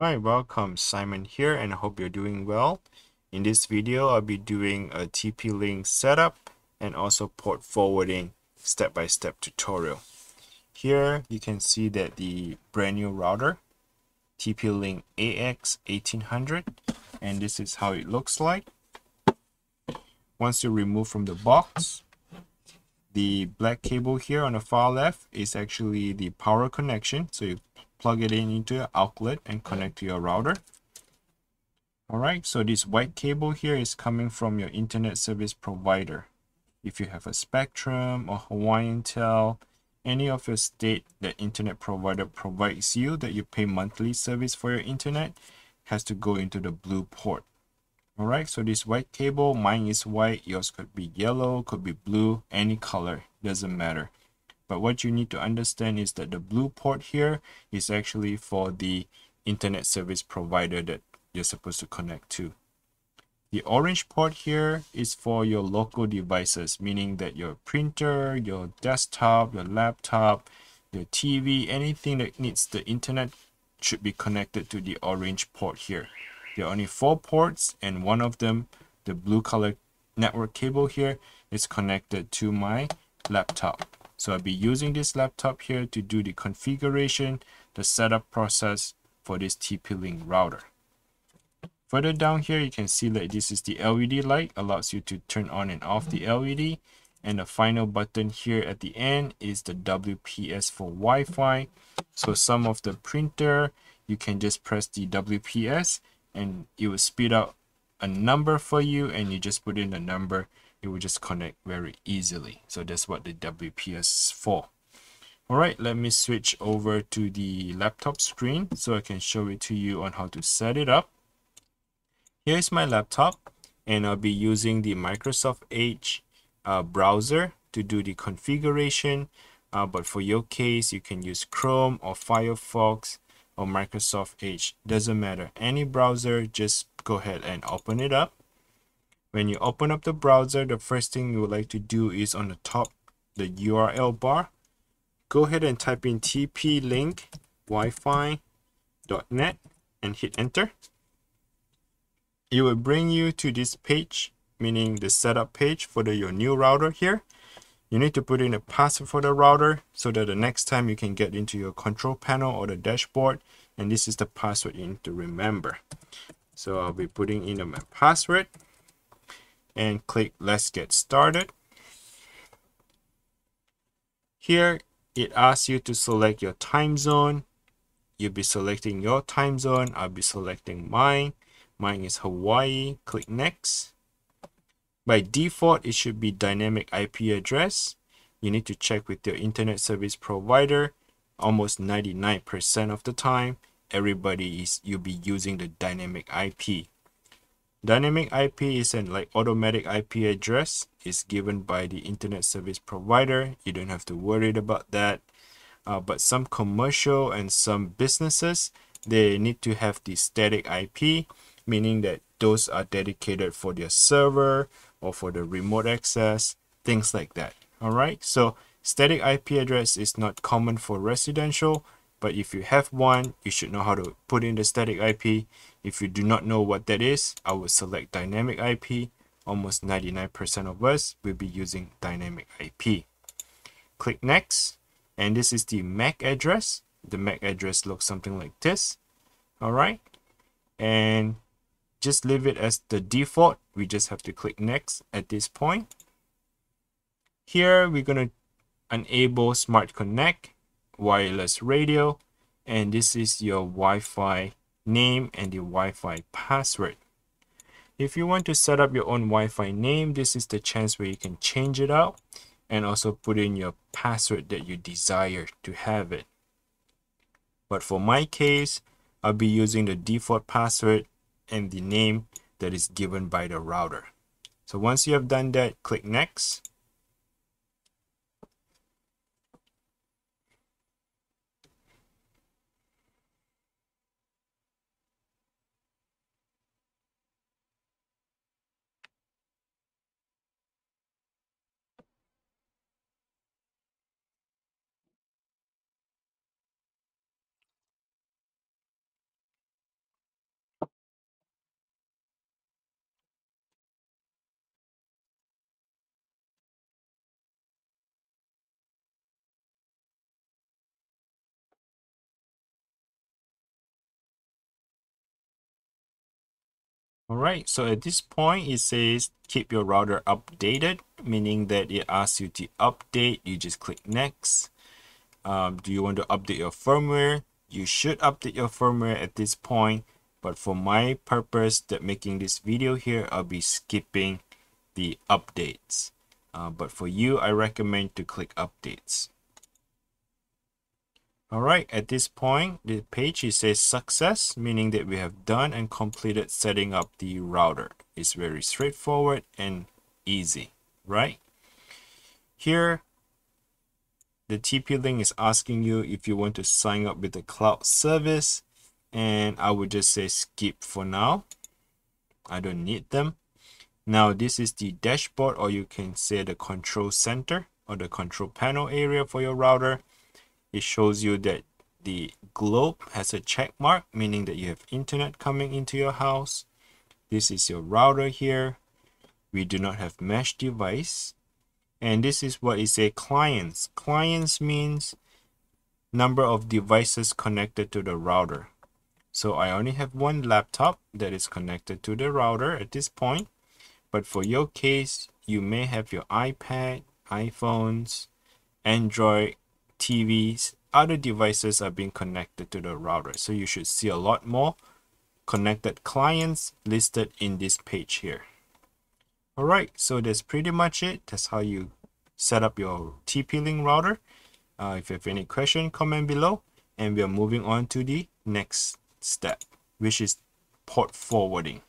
Hi, welcome. Simon here and I hope you're doing well. In this video, I'll be doing a TP-Link setup and also port forwarding step-by-step -step tutorial. Here you can see that the brand new router, TP-Link AX1800, and this is how it looks like. Once you remove from the box, the black cable here on the far left is actually the power connection. So you plug it in into your outlet and connect to your router. Alright, so this white cable here is coming from your internet service provider. If you have a Spectrum or Hawaiian Tel, any of your state that internet provider provides you that you pay monthly service for your internet has to go into the blue port. Alright, so this white cable, mine is white, yours could be yellow, could be blue, any color, doesn't matter. But what you need to understand is that the blue port here is actually for the internet service provider that you're supposed to connect to. The orange port here is for your local devices, meaning that your printer, your desktop, your laptop, your TV, anything that needs the internet should be connected to the orange port here. There are only four ports and one of them, the blue color network cable here, is connected to my laptop. So I'll be using this laptop here to do the configuration, the setup process for this TP-Link router. Further down here, you can see that this is the LED light, allows you to turn on and off the LED. And the final button here at the end is the WPS for Wi-Fi. So some of the printer, you can just press the WPS and it will spit out a number for you and you just put in the number it will just connect very easily. So that's what the WPS is for. Alright, let me switch over to the laptop screen so I can show it to you on how to set it up. Here's my laptop and I'll be using the Microsoft Edge uh, browser to do the configuration. Uh, but for your case, you can use Chrome or Firefox or Microsoft Edge. Doesn't matter. Any browser, just go ahead and open it up. When you open up the browser, the first thing you would like to do is on the top, the URL bar, go ahead and type in tp-link wi-fi.net and hit enter. It will bring you to this page, meaning the setup page for the, your new router here. You need to put in a password for the router so that the next time you can get into your control panel or the dashboard and this is the password you need to remember. So I'll be putting in my password and click let's get started. Here it asks you to select your time zone. You'll be selecting your time zone. I'll be selecting mine. Mine is Hawaii. Click next. By default, it should be dynamic IP address. You need to check with your internet service provider. Almost 99% of the time, everybody is you'll be using the dynamic IP. Dynamic IP is an like automatic IP address is given by the internet service provider. You don't have to worry about that. Uh, but some commercial and some businesses, they need to have the static IP, meaning that those are dedicated for their server or for the remote access, things like that. All right. So static IP address is not common for residential, but if you have one, you should know how to put in the static IP if you do not know what that is, I would select dynamic IP. Almost 99% of us will be using dynamic IP. Click next, and this is the MAC address. The MAC address looks something like this. All right, and just leave it as the default. We just have to click next at this point. Here, we're going to enable Smart Connect, wireless radio, and this is your Wi-Fi name and the Wi-Fi password. If you want to set up your own Wi-Fi name, this is the chance where you can change it out and also put in your password that you desire to have it. But for my case, I'll be using the default password and the name that is given by the router. So once you have done that, click next. All right, so at this point, it says keep your router updated, meaning that it asks you to update. You just click next. Um, do you want to update your firmware? You should update your firmware at this point, but for my purpose that making this video here, I'll be skipping the updates. Uh, but for you, I recommend to click updates. Alright, at this point, the page it says success, meaning that we have done and completed setting up the router. It's very straightforward and easy, right? Here, the TP-Link is asking you if you want to sign up with the cloud service, and I would just say skip for now. I don't need them. Now, this is the dashboard, or you can say the control center or the control panel area for your router it shows you that the globe has a check mark meaning that you have internet coming into your house. This is your router here. We do not have mesh device. And this is what is a clients. Clients means number of devices connected to the router. So I only have one laptop that is connected to the router at this point. But for your case you may have your iPad iPhones Android TVs, other devices are being connected to the router. So you should see a lot more connected clients listed in this page here. All right, so that's pretty much it. That's how you set up your TP-Link router. Uh, if you have any question, comment below. And we are moving on to the next step, which is port forwarding.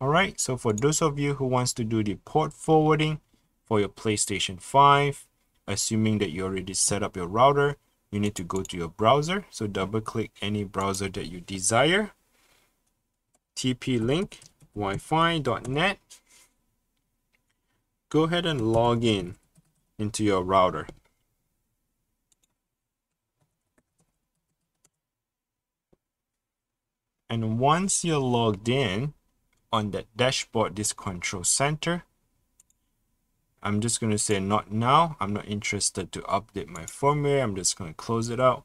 All right, so for those of you who wants to do the port forwarding for your PlayStation 5, assuming that you already set up your router you need to go to your browser. So double click any browser that you desire. Tp-link wi-fi.net go ahead and log in into your router. And once you're logged in on that dashboard this control center I'm just going to say not now. I'm not interested to update my firmware. I'm just going to close it out.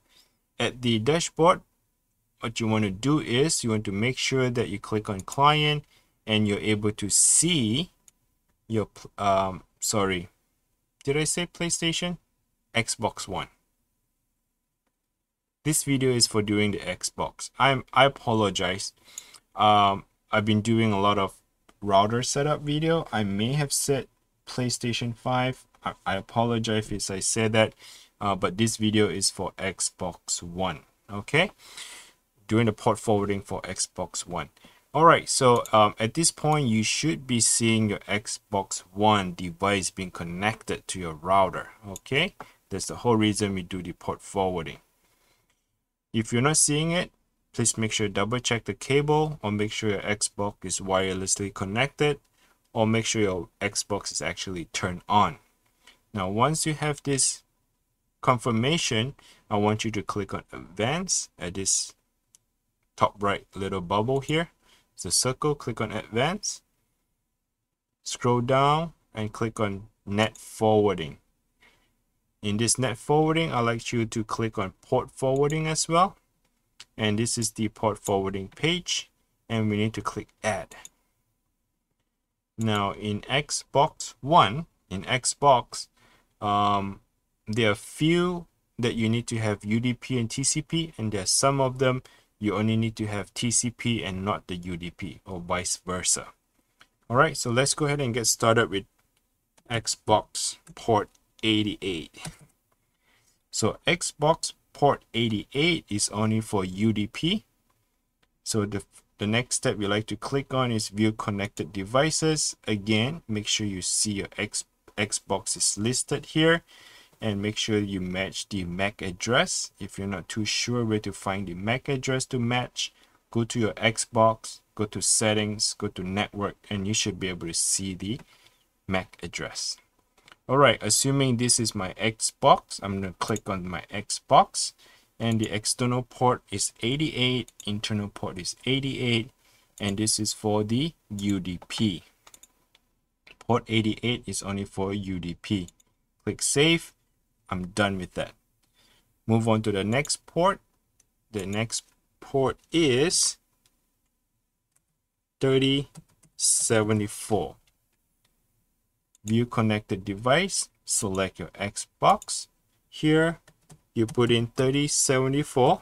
At the dashboard, what you want to do is you want to make sure that you click on client and you're able to see your, um, sorry, did I say PlayStation? Xbox One. This video is for doing the Xbox. I'm, I apologize. Um, I've been doing a lot of router setup video. I may have said PlayStation 5. I, I apologize if I said that, uh, but this video is for Xbox One. Okay, doing the port forwarding for Xbox One. All right, so um, at this point, you should be seeing your Xbox One device being connected to your router. Okay, that's the whole reason we do the port forwarding. If you're not seeing it, please make sure double check the cable or make sure your Xbox is wirelessly connected or make sure your Xbox is actually turned on. Now, once you have this confirmation, I want you to click on Advanced at this top right little bubble here. It's a circle, click on Advanced. Scroll down and click on NAT Forwarding. In this NAT forwarding, I'd like you to click on port forwarding as well. And this is the port forwarding page. And we need to click add. Now in Xbox One, in Xbox, um, there are few that you need to have UDP and TCP, and there are some of them you only need to have TCP and not the UDP, or vice versa. All right, so let's go ahead and get started with Xbox port 88. So Xbox port 88 is only for UDP. So the the next step you like to click on is view connected devices. Again, make sure you see your X, Xbox is listed here and make sure you match the MAC address. If you're not too sure where to find the MAC address to match, go to your Xbox, go to settings, go to network, and you should be able to see the MAC address. All right, assuming this is my Xbox, I'm going to click on my Xbox and the external port is 88 internal port is 88 and this is for the UDP port 88 is only for UDP click save. I'm done with that. Move on to the next port. The next port is 3074. View connected device, select your Xbox. Here, you put in 3074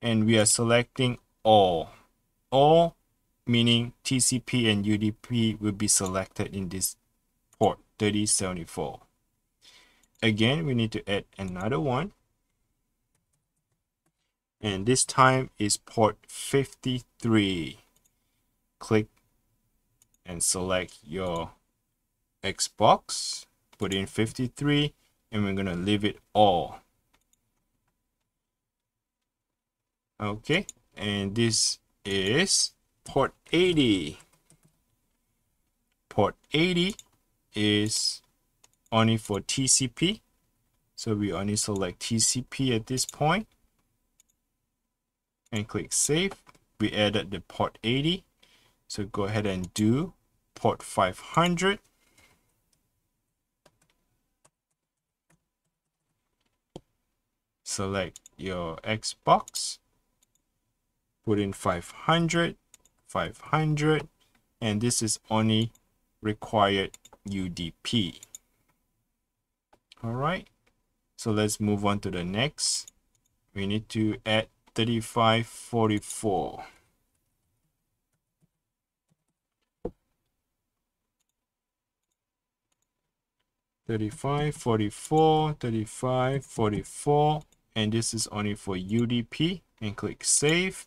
and we are selecting all. All meaning TCP and UDP will be selected in this port 3074. Again, we need to add another one. And this time is port 53. Click and select your Xbox, put in 53, and we're to leave it all. Okay, and this is port 80. Port 80 is only for TCP. So we only select TCP at this point and click save. We added the port 80. So go ahead and do port 500. Select your Xbox put in 500 500 and this is only required UDP all right so let's move on to the next. We need to add 3544 35 44 35 44 and this is only for UDP and click save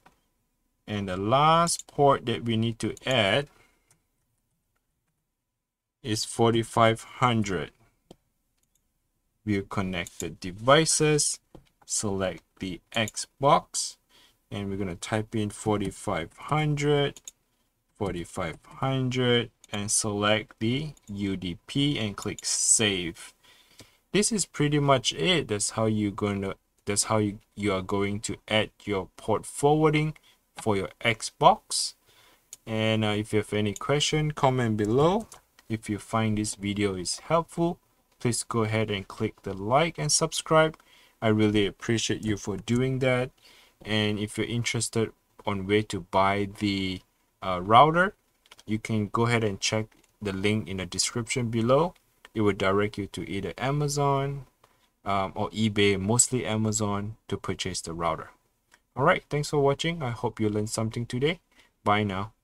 and the last port that we need to add is 4500. We'll connect the devices, select the Xbox, and we're going to type in 4500, 4500, and select the UDP and click save. This is pretty much it. That's how you're going to that's how you, you are going to add your port forwarding for your Xbox. And uh, if you have any question, comment below. If you find this video is helpful, please go ahead and click the like and subscribe. I really appreciate you for doing that. And if you're interested on where to buy the uh, router, you can go ahead and check the link in the description below. It will direct you to either Amazon um, or eBay, mostly Amazon, to purchase the router. Alright, thanks for watching. I hope you learned something today. Bye now.